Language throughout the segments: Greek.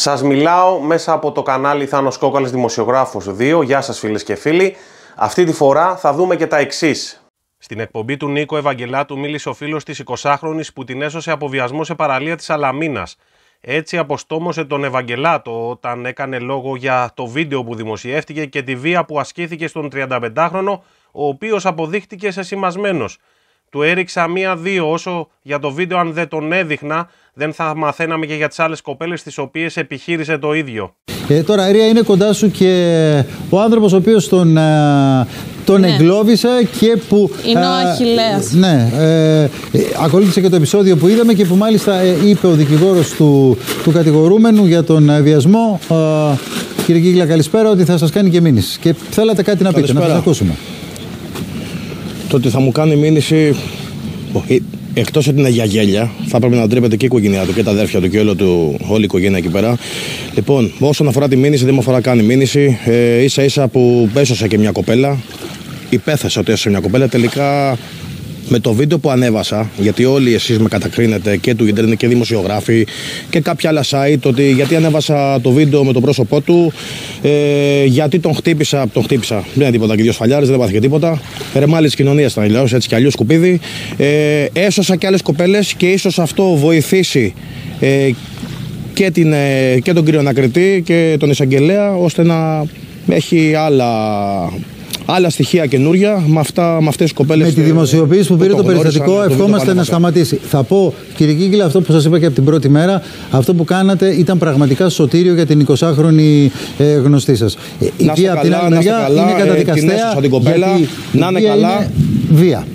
Σας μιλάω μέσα από το κανάλι Θάνος Κόκαλης Δημοσιογράφος 2. Γεια σας φίλες και φίλοι. Αυτή τη φορά θα δούμε και τα εξής. Στην εκπομπή του Νίκο Ευαγγελάτου μίλησε ο φίλος της 20χρονης που την έσωσε από βιασμό σε παραλία της Αλαμίνας. Έτσι αποστόμωσε τον Ευαγγελάτο όταν έκανε λόγο για το βίντεο που δημοσιεύτηκε και τη βία που ασκήθηκε στον 35χρονο, ο οποίος αποδείχτηκε σε σημασμένος. Του έριξα μία-δύο όσο για το βίντεο αν δεν τον έδειχνα δεν θα μαθαίναμε και για τις άλλες κοπέλες τις οποίες επιχείρησε το ίδιο. Ε, τώρα Ρία είναι κοντά σου και ο άνθρωπος ο οποίος τον, ε, τον ναι. εγκλώβησε και που... Είναι ο ε, Αχιλέας. Ναι, ε, ε, ακολούθησε και το επεισόδιο που είδαμε και που μάλιστα είπε ο δικηγόρος του, του κατηγορούμενου για τον βιασμό Κύριε Κίγλα, καλησπέρα, ότι θα σας κάνει και μήνυση. Και θέλατε κάτι να πείτε, να σας ακούσουμε. Το ότι θα μου κάνει μήνυση εκτός ότι είναι για γέλια, θα πρέπει να ντρέπεται και η οικογένειά του και τα αδέρφια του και όλο του, όλη η οικογένεια εκεί πέρα. Λοιπόν, όσον αφορά τη μήνυση, δεν μου αφορά καν η μήνυση. Ε, ίσα ίσα που έσωσε και μια κοπέλα. Υπέθεσε ότι έσωσε μια κοπέλα. Τελικά με το βίντεο που ανέβασα, γιατί όλοι εσείς με κατακρίνετε και του Ιντερνετ και δημοσιογράφοι και κάποια άλλα site, ότι γιατί ανέβασα το βίντεο με το πρόσωπό του, ε, γιατί τον χτύπησα, τον χτύπησα. Δεν είναι τίποτα και δύο σφαλιάρες, δεν πάθηκε τίποτα. Ρεμάλι τη κοινωνία ήταν λέω, έτσι κι αλλιώς σκουπίδι. Ε, έσωσα και άλλες κοπέλες και ίσως αυτό βοηθήσει. Ε, και, την, ε, και τον κύριο Ανακριτή και τον εισαγγελέα ώστε να έχει άλλα άλλα στοιχεία καινούρια με, αυτά, με αυτές τις κοπέλες. Με τη δημοσιοποίηση που πήρε το, περιστατικό, ευχόμαστε να σταματήσει. Θα πω, κύριε Κίγκυλα, αυτό που σας είπα και από την πρώτη μέρα, αυτό που κάνατε ήταν πραγματικά σωτήριο για την 20χρονη ε, γνωστή σας. Η βία από την άλλη μεριά είναι ε, καταδικαστέα. την κοπέλα, να είναι καλά. Είναι βία.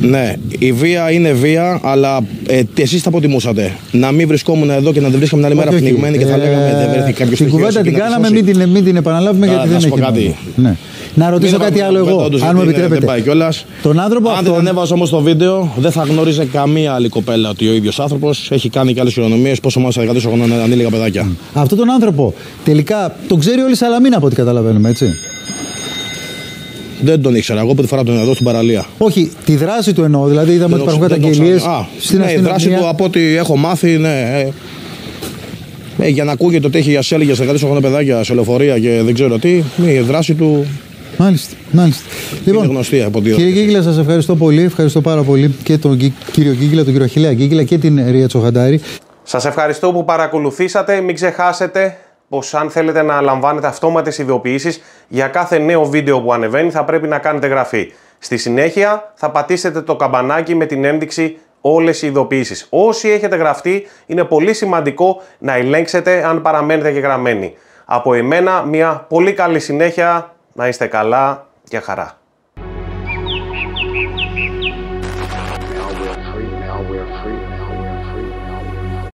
Ναι, η βία είναι βία, αλλά ε, εσείς θα αποτιμούσατε. Να μην βρισκόμουν εδώ και να δεν βρίσκαμε την άλλη μέρα πνιγμένη και θα λέγαμε δεν βρέθηκε κάποιος Την κουβέντα την κάναμε, μην την, μην την επαναλάβουμε γιατί δεν έχει. Κάτι. Ναι. Να ρωτήσω κάτι άλλο εγώ, αν μου επιτρέπετε. Δεν πάει κιόλας. Τον άνθρωπο αν αυτόν... δεν ανέβαζα όμως το βίντεο, δεν θα γνώριζε καμία άλλη κοπέλα ότι ο ίδιος άνθρωπος έχει κάνει και άλλες χειρονομίες. Πόσο μάλιστα 14 χρόνια ανήλικα παιδάκια. Αυτό τον άνθρωπο τελικά τον ξέρει όλη η Σαλαμίνα από ό,τι καταλαβαίνουμε, έτσι. Δεν τον ήξερα. Εγώ πρώτη φορά τον εδώ στην παραλία. Όχι, τη δράση του εννοώ. Δηλαδή είδαμε ότι υπάρχουν καταγγελίες στην ναι, Η δράση του από ό,τι έχω μάθει, ναι. Ε, ε, για να ακούγεται ότι έχει για σέλγια σε 100 παιδάκια σε λεωφορεία και δεν ξέρω τι, ναι, η δράση του. Μάλιστα. μάλιστα. Λοιπόν, είναι γνωστή από δύο. Κύριε Γκίγκλα, σας ευχαριστώ πολύ. Ευχαριστώ πάρα πολύ και τον κύριο Γκίγκλα, τον κύριο Χιλέα Γκίγκλα και την Ρία Τσοχαντάρη. Σας ευχαριστώ που παρακολουθήσατε. Μην ξεχάσετε πως αν θέλετε να λαμβάνετε αυτόματες ειδοποιήσεις για κάθε νέο βίντεο που ανεβαίνει θα πρέπει να κάνετε γραφή. Στη συνέχεια θα πατήσετε το καμπανάκι με την ένδειξη όλες οι ειδοποιήσεις. Όσοι έχετε γραφτεί είναι πολύ σημαντικό να ελέγξετε αν παραμένετε και γραμμένοι. Από εμένα μια πολύ καλή συνέχεια, να είστε καλά και χαρά.